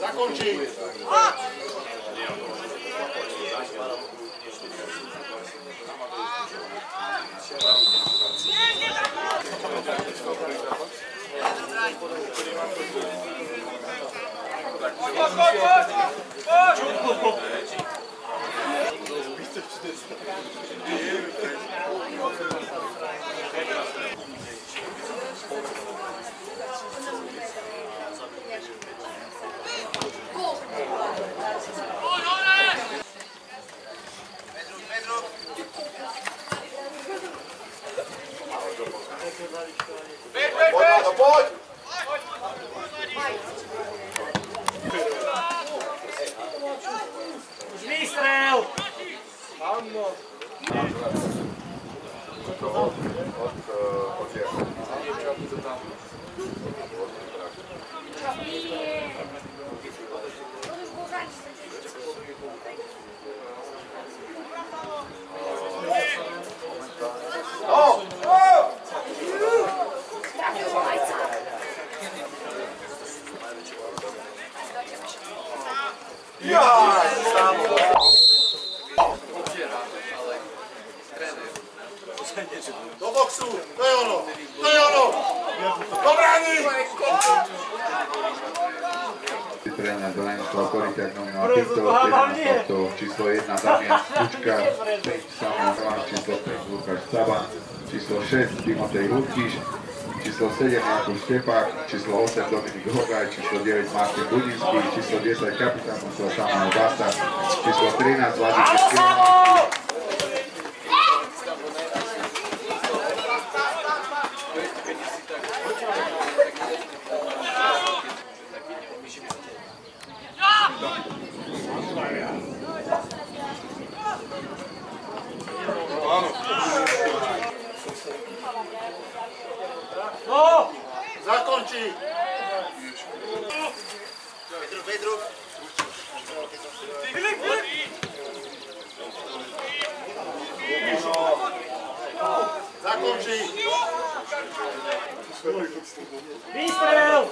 Dá continho. Ah! ah. Çok Výstrel! Od, od, od, od, od, od, od, Het od, od, od, Koritiak nominá týchto, týchto číslo 1 Damian Kučka, Samuel Hlas, číslo 5 Lukáš Saba, číslo 6 Timotej Lutkiš, číslo 7 Jakub Štepák, číslo 8 Dominik Hogaj, číslo 9 Martin Budinský, číslo 10 kapitán Samuel Basta, číslo 13 Vladimír Kielmanský, Pedro, Pedro. Filip, Filip. Zakončí. Vystrel!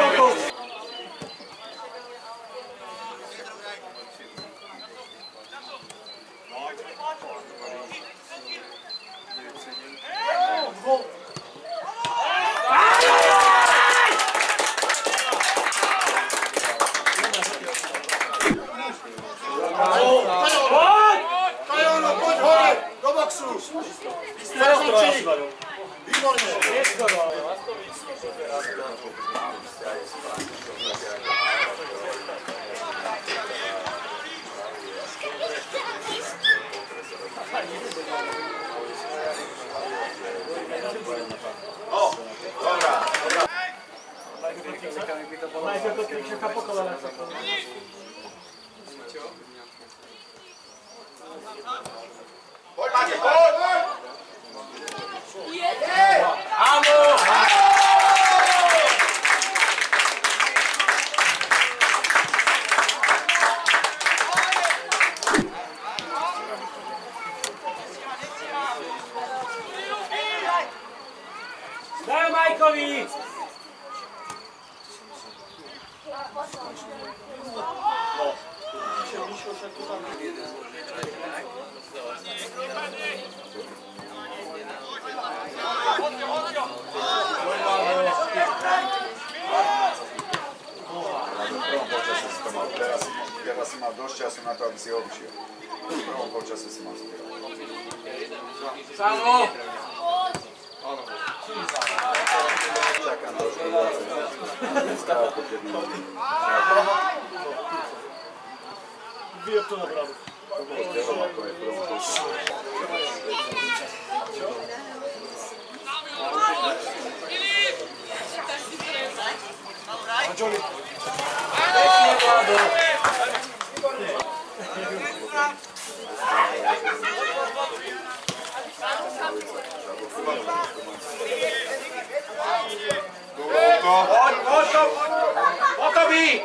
Jacob. Kajon, poď hore, do boxu! Vy ste rozhodčí! Výborne! ¡Voy, voy, saklanır. Gol! jer vas ima se Samo! Wbije w to naprawdę. Johnny. Otobi!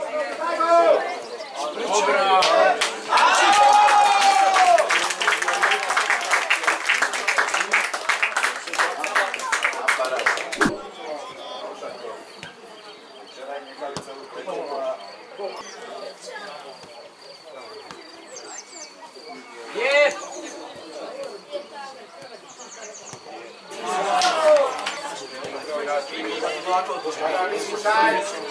Side.